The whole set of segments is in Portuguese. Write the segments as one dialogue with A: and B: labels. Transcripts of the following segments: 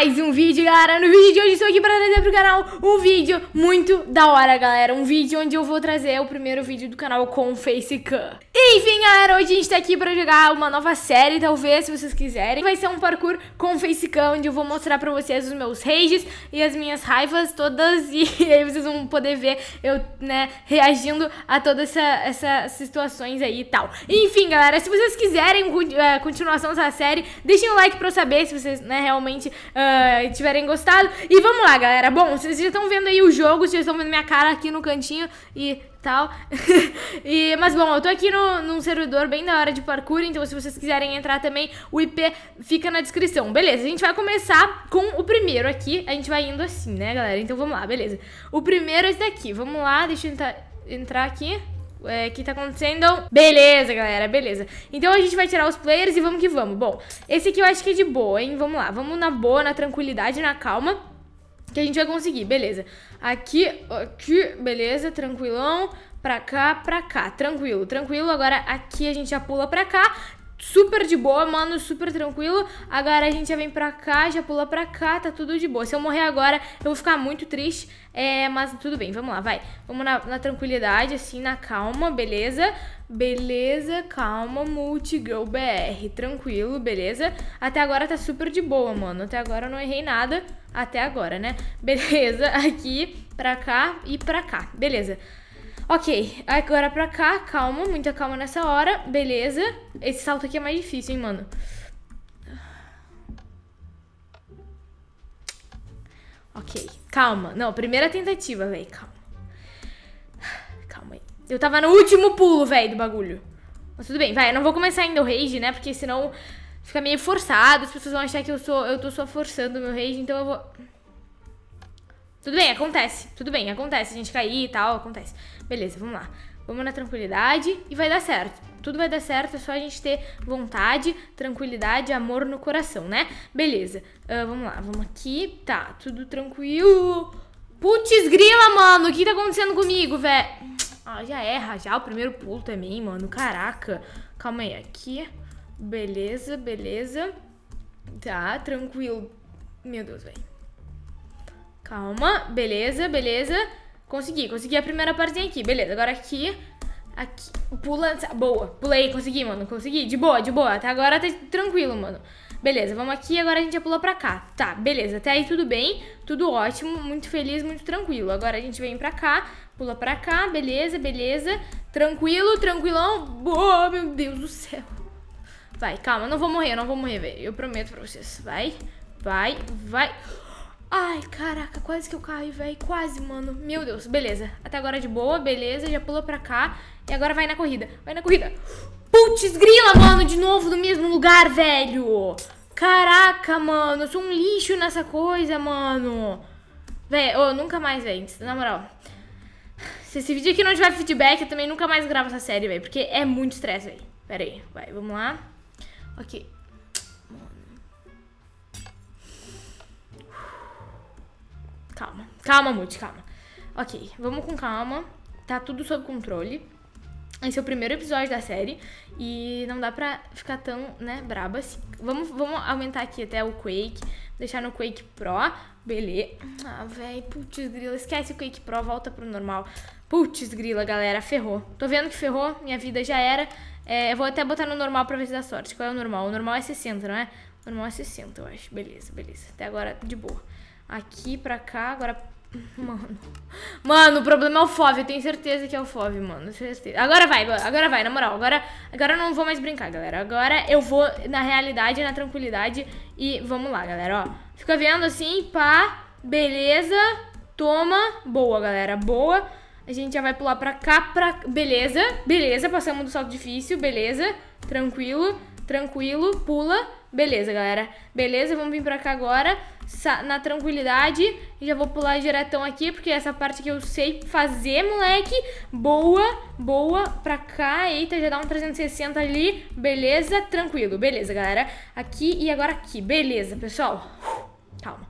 A: mais um vídeo, galera. No vídeo de hoje estou aqui pra trazer pro canal um vídeo muito da hora, galera. Um vídeo onde eu vou trazer o primeiro vídeo do canal com Facecam. Enfim, galera, hoje a gente tá aqui pra jogar uma nova série, talvez, se vocês quiserem. Vai ser um parkour com Facecam, onde eu vou mostrar pra vocês os meus rages e as minhas raivas todas. E aí vocês vão poder ver eu, né, reagindo a todas essa, essas situações aí e tal. Enfim, galera, se vocês quiserem con- eh, continuação dessa série, deixem um like pra eu saber se vocês, né, realmente ah, tiverem gostado. E vamos lá, galera. Bom, vocês já estão vendo aí o jogo, vocês estão vendo minha cara aqui no cantinho e tal. e, mas bom, eu tô aqui no, num servidor bem da hora de parkour, então se vocês quiserem entrar também, o IP fica na descrição. Beleza, a gente vai começar com o primeiro aqui. A gente vai indo assim, né, galera? Então vamos lá, beleza. O primeiro é esse daqui. Vamos lá, deixa eu entrar aqui. É, que tá acontecendo? Beleza, galera, beleza. Então a gente vai tirar os players e vamos que vamos. Bom, esse aqui eu acho que é de boa, hein? Vamos lá, vamos na boa, na tranquilidade, na calma. Que a gente vai conseguir, beleza. Aqui, aqui, beleza, tranquilão. Pra cá, pra cá, tranquilo, tranquilo. Agora aqui a gente já pula pra cá. Super de boa, mano, super tranquilo. Agora a gente já vem pra cá, já pula pra cá, tá tudo de boa. Se eu morrer agora, eu vou ficar muito triste. É, mas tudo bem, vamos lá, vai. Vamos na, na tranquilidade, assim, na calma, beleza? Beleza, calma, Multigirl BR. Tranquilo, beleza? Até agora tá super de boa, mano. Até agora eu não errei nada. Até agora, né? Beleza, aqui, pra cá e pra cá. Beleza. Ok, agora pra cá, calma, muita calma nessa hora, beleza. Esse salto aqui é mais difícil, hein, mano. Ok, calma. Não, primeira tentativa, velho, calma. Calma aí. Eu tava no último pulo, velho, do bagulho. Mas tudo bem, vai, eu não vou começar ainda o rage, né, porque senão fica meio forçado, as pessoas vão achar que eu sou, eu tô só forçando o meu rage, então eu vou... Tudo bem, acontece. Tudo bem, acontece. A gente cair e tal, acontece. Beleza, vamos lá. Vamos na tranquilidade e vai dar certo. Tudo vai dar certo, é só a gente ter vontade, tranquilidade, amor no coração, né? Beleza. Ah, vamos lá, vamos aqui. Tá, tudo tranquilo. Putz, grila, mano. O que tá acontecendo comigo, velho? Ah, já erra já o primeiro pulo também, mano. Caraca. Calma aí, aqui. Beleza, beleza. Tá, tranquilo. Meu Deus, velho. Calma, beleza, beleza. Consegui, consegui a primeira partezinha aqui, beleza. Agora aqui, aqui, pula, boa. Pulei, consegui, mano, consegui. De boa, de boa. Até agora tá tranquilo, mano. Beleza, vamos aqui, agora a gente já pula pra cá. Tá, beleza, até aí tudo bem, tudo ótimo, muito feliz, muito tranquilo. Agora a gente vem pra cá, pula pra cá, beleza, beleza. Tranquilo, tranquilão. Boa, meu Deus do céu. Vai, calma, não vou morrer, não vou morrer, velho. Eu prometo pra vocês. Vai, vai, vai. Ai, caraca, quase que eu caí, velho. Quase, mano. Meu Deus, beleza. Até agora de boa, beleza. Já pula pra cá. E agora vai na corrida. Vai na corrida. Putz, grila, mano. De novo no mesmo lugar, velho. Caraca, mano. Eu sou um lixo nessa coisa, mano. Véi, ô, nunca mais, velho. Na moral. Se esse vídeo aqui não tiver feedback, eu também nunca mais gravo essa série, velho. Porque é muito estresse, velho. Pera aí. Vai, vamos lá. Ok. Calma. Calma, Muti, calma. Ok, vamos com calma. Tá tudo sob controle. Esse é o primeiro episódio da série e não dá pra ficar tão, né, braba assim. Vamos, vamos aumentar aqui até o Quake, deixar no Quake Pro, beleza. Ah, véi, putz grila, esquece o Quake Pro, volta pro normal. Putz grila, galera, ferrou. Tô vendo que ferrou, minha vida já era. É, eu vou até botar no normal pra ver se dá sorte. Qual é o normal? O normal é 60, não é? O normal é 60, eu acho. Beleza, beleza. Até agora, de boa. Aqui pra cá, agora Mano. Mano, o problema é o FOV. Eu tenho certeza que é o FOV, mano. Certeza. Agora vai, agora vai, na moral. Agora, agora eu não vou mais brincar, galera. Agora eu vou na realidade, na tranquilidade. E vamos lá, galera, ó. Fica vendo assim, pá. Beleza. Toma. Boa, galera. Boa. A gente já vai pular pra cá, pra... Beleza. Beleza, passamos do salto difícil. Beleza. Tranquilo. tranquilo, pula. Beleza, galera. Beleza, vamos vir pra cá agora, na tranquilidade. Já vou pular diretão aqui, porque essa parte que eu sei fazer, moleque. Boa, boa. Pra cá, eita, já dá um 360 ali. Beleza, tranquilo. Beleza, galera. Aqui e agora aqui. Beleza, pessoal. Calma.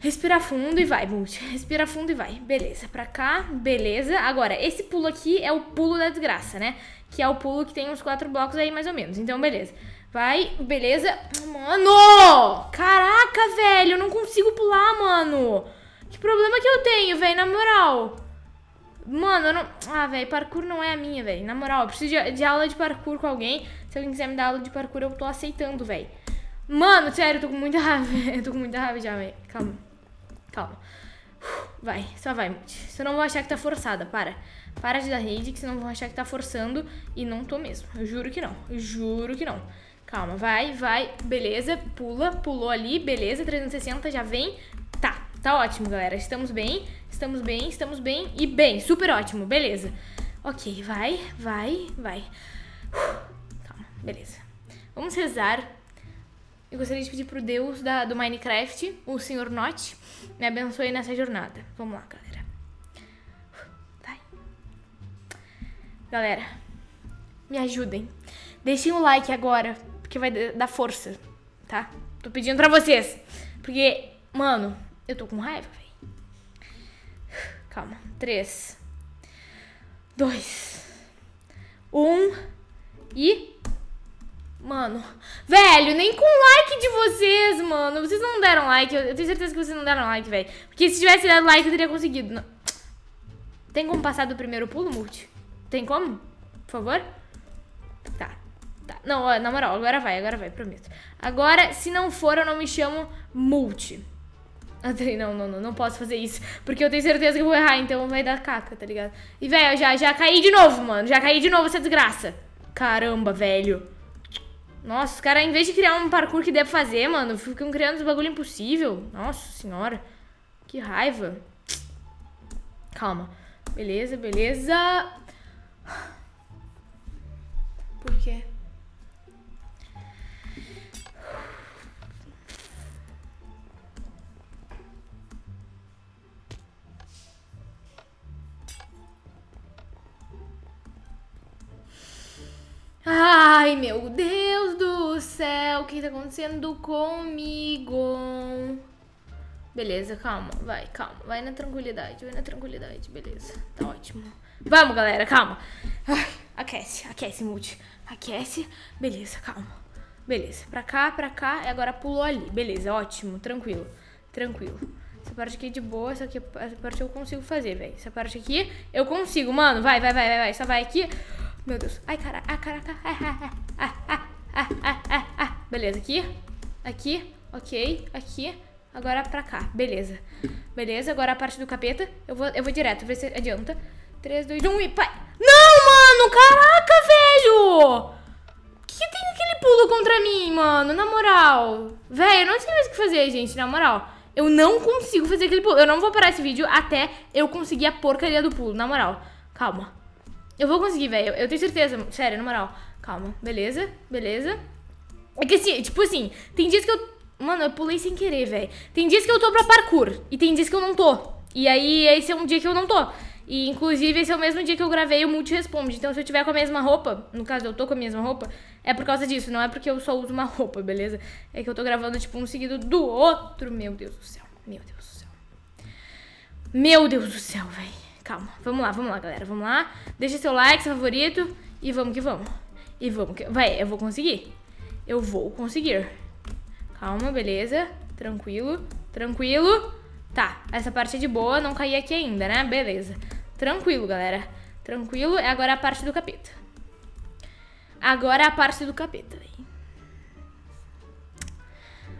A: Respira fundo e vai, Multi. Respira fundo e vai. Beleza, pra cá, beleza. Agora, esse pulo aqui é o pulo da desgraça, né? Que é o pulo que tem uns quatro blocos aí, mais ou menos. Então, beleza. Vai, beleza. Mano! Caraca, velho, eu não consigo pular, mano. Que problema que eu tenho, velho, na moral. Mano, eu não... Ah, velho, parkour não é a minha, velho. Na moral, eu preciso de, de aula de parkour com alguém. Se alguém quiser me dar aula de parkour, eu tô aceitando, velho. Mano, sério, eu tô com muita raiva. Eu tô com muita raiva já, velho. Calma. Calma. Vai, só vai, Multi. Senão vão achar que tá forçada, para. Para de dar rage, que senão vão achar que tá forçando. E não tô mesmo. Eu juro que não. Eu juro que não. Calma, vai, vai. Beleza, pula, pulou ali. Beleza, 360, já vem. Tá, tá ótimo, galera. Estamos bem, estamos bem, estamos bem. E bem, super ótimo, beleza. Ok, vai, vai, vai. Calma, beleza. Vamos rezar eu gostaria de pedir pro Deus da, do Minecraft, o Senhor Not, me abençoe nessa jornada. Vamos lá, galera. Vai. Galera, me ajudem. Deixem o like agora, porque vai dar força, tá? Tô pedindo pra vocês. Porque, mano, eu tô com raiva, velho. Calma. Três. Dois. Um. E... Mano, velho, nem com like de vocês, mano. Vocês não deram like. Eu, tenho certeza que vocês não deram like, velho. Porque se tivesse dado like, eu teria conseguido. Não. Tem como passar do primeiro pulo, Multi? Tem como? Por favor? Não, na moral, agora vai, agora vai, prometo. Agora, se não for, eu não me chamo Multi. Não, não, não, não posso fazer isso. Porque eu tenho certeza que eu vou errar, então vai dar caca, tá ligado? E, velho, já, já caí de novo, mano. Já caí de novo essa desgraça. Caramba, velho. Nossa, os caras, em vez de criar um parkour que deve fazer, mano, ficam criando os bagulho impossível. Nossa senhora. Que raiva. Calma. Beleza, beleza. Por quê? Ai, meu Deus do céu, o que tá acontecendo comigo? Beleza, calma, vai, calma. Vai na tranquilidade, vai na tranquilidade, beleza. Tá ótimo. Vamos, galera, calma. Ai, aquece, aquece, multi. Aquece, beleza, calma. Beleza, pra cá, pra cá, e agora pulou ali. Beleza, ótimo, tranquilo, tranquilo. Essa parte aqui é de boa, essa, aqui, essa parte eu consigo fazer, velho. Essa parte aqui eu consigo, mano. Vai, vai, vai, vai, vai. Só vai aqui. Meu Deus. Ai, caraca. Ai, caraca. Ai, ai, ai, ai, Beleza, aqui. Aqui. Ok. Aqui. Agora pra cá. Beleza. Beleza, agora a parte do capeta. Eu vou, eu vou direto, ver se adianta. 3, 2, 1 e pai. Não, mano! Caraca, velho! Que tem aquele pulo contra mim, mano? Na moral. Velho, eu não sei mais o que fazer, gente, na moral. Eu não consigo fazer aquele pulo. Eu não vou parar esse vídeo até eu conseguir a porcaria do pulo, na moral. Calma. Eu vou conseguir, velho. Eu tenho certeza. Sério, na moral. Calma. Beleza, beleza. É que assim, tipo assim, tem dias que eu. Mano, eu pulei sem querer, velho. Tem dias que eu tô pra parkour. E tem dias que eu não tô. E aí, esse é um dia que eu não tô. E, inclusive, esse é o mesmo dia que eu gravei o Multi Responde. Então, se eu tiver com a mesma roupa, no caso, eu tô com a mesma roupa, é por causa disso. Não é porque eu só uso uma roupa, beleza? É que eu tô gravando, tipo, um seguido do outro. Meu Deus do céu. Meu Deus do céu. Meu Deus do céu, velho. Calma, vamos lá, vamos lá, galera, vamos lá. Deixa seu like, seu favorito e vamos que vamos. E vamos que... Vai, eu vou conseguir. Eu vou conseguir. Calma, beleza. Tranquilo, tranquilo. Tá, essa parte é de boa, não caí aqui ainda, né? Beleza. Tranquilo, galera. Tranquilo, é agora a parte do capeta. Agora a parte do capeta,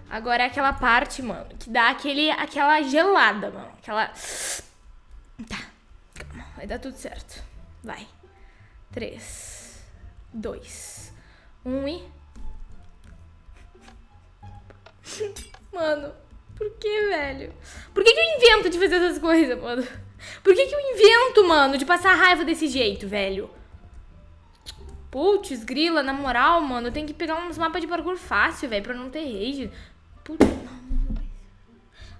A: Agora é aquela parte, mano, que dá aquele, aquela gelada, mano. Aquela... Tá. Vai dar tudo certo. Vai. Três, dois, um e. Mano, por que, velho? Por que, que eu invento de fazer essas coisas, mano? Por que, que eu invento, mano, de passar raiva desse jeito, velho? Putz, grila, na moral, mano, eu tenho que pegar uns mapas de parkour fácil, velho, pra não ter rage. Putz, não.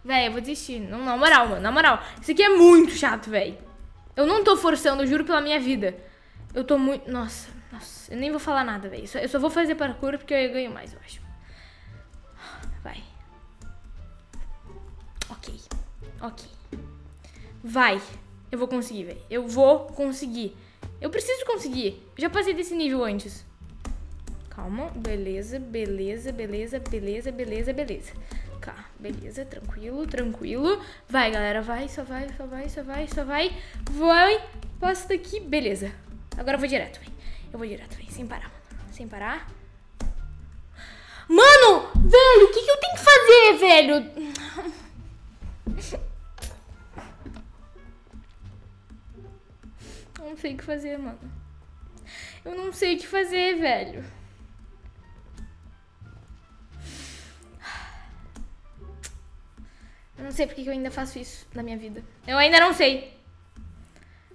A: Véi, eu vou desistir. Não, na moral, mano, na moral. Isso aqui é muito chato, velho. Eu não tô forçando, eu juro pela minha vida. Eu tô muito... Nossa, nossa. Eu nem vou falar nada, velho. Eu só vou fazer parkour porque eu ganho mais, eu acho. Vai. Ok. Ok. Vai. Eu vou conseguir, velho. Eu vou conseguir. Eu preciso conseguir. Eu já passei desse nível antes. Calma. Beleza, beleza, beleza, beleza, beleza, beleza. Cá, beleza, tranquilo, tranquilo. Vai, galera, vai, só vai, só vai, só vai, só vai. Vai, passa daqui, beleza. Agora eu vou direto, vem. Eu vou direto, vem, sem parar, mano. Sem parar. Mano, velho, o que, que eu tenho que fazer, velho? Não sei o que fazer, mano. Eu não sei o que fazer, velho. Eu não sei porque que eu ainda faço isso na minha vida. Eu ainda não sei.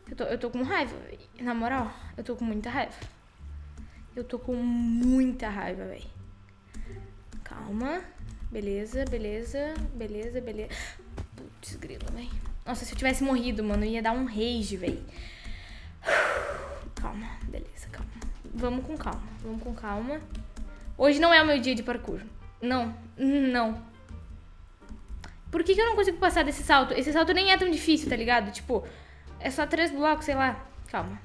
A: Eu tô, eu tô com raiva, véi. Na moral, eu tô com muita raiva. Eu tô com muita raiva, velho. Calma. Beleza, beleza, beleza, beleza. Putz, grilo, velho. Nossa, se eu tivesse morrido, mano, ia dar um rage, velho. Calma, beleza, calma. Vamos com calma, vamos com calma. Hoje não é o meu dia de parkour. Não, não. Por que, que eu não consigo passar desse salto? Esse salto nem é tão difícil, tá ligado? Tipo, é só três blocos, sei lá. Calma.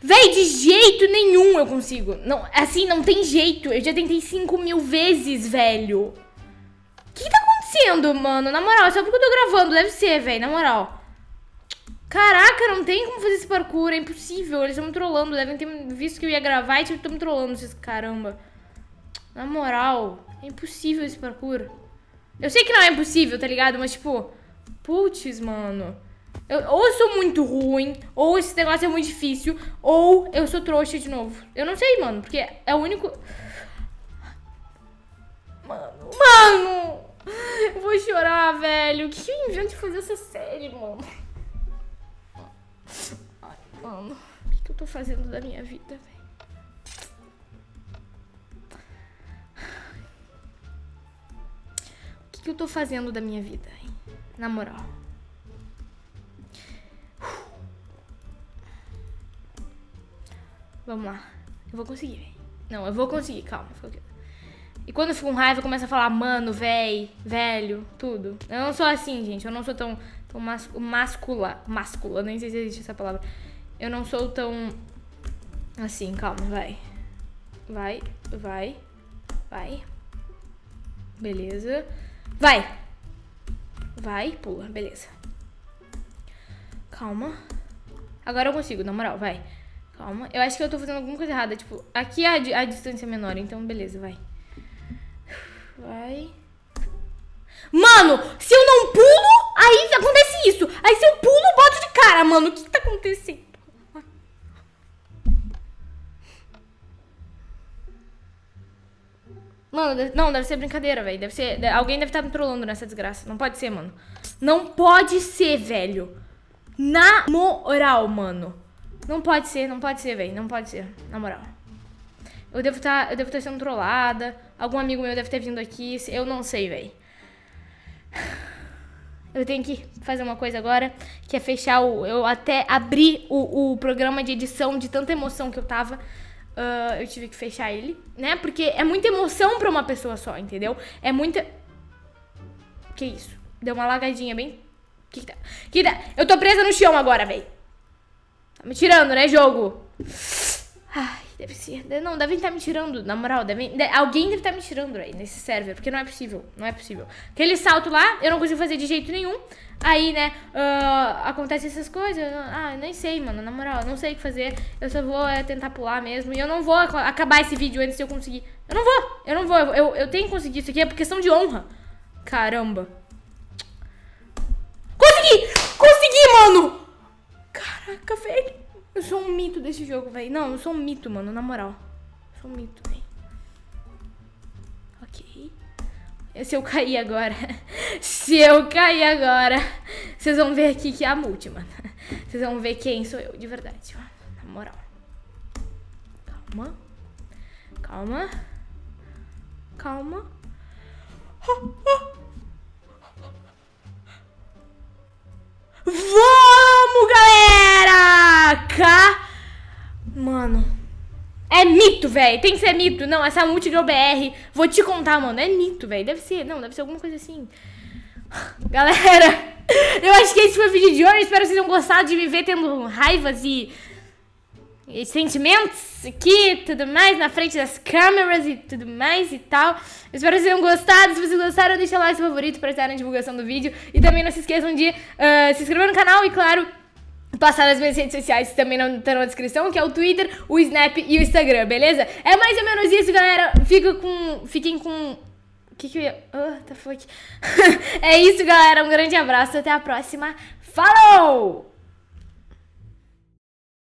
A: Véi, de jeito nenhum eu consigo. Não, assim, não tem jeito. Eu já tentei 5 mil vezes, velho. O que, tá acontecendo, mano? Na moral, só porque eu tô gravando. Deve ser, velho, na moral. Caraca, não tem como fazer esse parkour. É impossível. Eles estão me trollando. Devem ter visto que eu ia gravar e tipo, estão me trollando. Caramba. Na moral. É impossível esse parkour. Eu sei que não é impossível, tá ligado? Mas, tipo, putz, mano. Eu, ou eu sou muito ruim, ou esse negócio é muito difícil, ou eu sou trouxa de novo. Eu não sei, mano, porque é o único. Mano, mano! Eu vou chorar, velho. O que eu invento de fazer essa série, mano? Ai, mano. O que eu tô fazendo da minha vida, velho? Que eu tô fazendo da minha vida, hein? Na moral. Vamos lá. Eu vou conseguir, velho. Não, eu vou conseguir, calma. E quando eu fico com raiva, eu começo a falar, mano, véi, velho, tudo. Eu não sou assim, gente. Eu não sou tão, tão mas, máscula. Máscula, nem sei se existe essa palavra. Eu não sou tão. Assim, calma, vai. Vai, vai, vai. Beleza. Vai. Vai, pula. Beleza. Calma. Agora eu consigo, na moral, vai. Calma. Eu acho que eu tô fazendo alguma coisa errada. Tipo, aqui a, a distância é menor, então beleza, vai. Vai. Mano, se eu não pulo, aí acontece isso. Aí se eu pulo, boto de cara, mano. O que, que tá acontecendo? Mano, não, deve ser brincadeira, velho. Deve ser. Alguém deve estar tá me trollando nessa desgraça. Não pode ser, mano. Não pode ser, velho. Na moral, mano. Não pode ser, não pode ser, velho. Não pode ser. Na moral. Eu devo estar. Tá, eu devo estar tá sendo trollada. Algum amigo meu deve ter vindo aqui. Eu não sei, velho. Eu tenho que fazer uma coisa agora, que é fechar o. Eu até abri o, o programa de edição de tanta emoção que eu tava. Uh, eu tive que fechar ele, né? Porque é muita emoção pra uma pessoa só, entendeu? É muita. Que isso? Deu uma lagadinha bem. Que que tá? Que tá? Eu tô presa no chão agora, véi. Tá me tirando, né, jogo? Ai, deve ser. Não, devem estar tá me tirando, na moral. Devem, de, alguém deve estar tá me tirando aí nesse server, porque não é possível. Não é possível. Aquele salto lá, eu não consigo fazer de jeito nenhum. Aí, né, uh, acontece essas coisas. Ah, nem sei, mano. Na moral, não sei o que fazer. Eu só vou é, tentar pular mesmo. E eu não vou acabar esse vídeo antes de eu conseguir. Eu não vou, eu não vou. Eu, eu tenho que conseguir isso aqui. É por questão de honra. Caramba. Consegui! Consegui, mano! Caraca, velho. Eu sou um mito desse jogo, velho. Não, eu sou um mito, mano. Na moral. Eu sou um mito, velho. Ok. Se eu cair agora, se eu cair agora, vocês vão ver aqui que é a multi, mano. Vocês vão ver quem sou eu, de verdade, mano. moral. Calma. Calma. Calma. Vamos, Mano. É mito, velho. Tem que ser mito. Não, essa Multigirl BR. Vou te contar, mano. É mito, velho. Deve ser. Não, deve ser alguma coisa assim. Galera, eu acho que esse foi o vídeo de hoje. Espero que vocês tenham gostado de me ver tendo raivas e, e sentimentos aqui, tudo mais, na frente das câmeras e tudo mais e tal. espero que vocês tenham gostado. Se vocês gostaram, deixa lá seu favorito para estar na divulgação do vídeo. E também não se esqueçam de uh, se inscrever no canal e, claro, passar nas minhas redes sociais também não estão na descrição, que é o Twitter, o Snap e o Instagram, beleza? É mais ou menos isso, galera. Fica com, fiquem com o que que eu ia... Oh, tá fuck. é isso, galera. Um grande abraço. Até a próxima. Falou!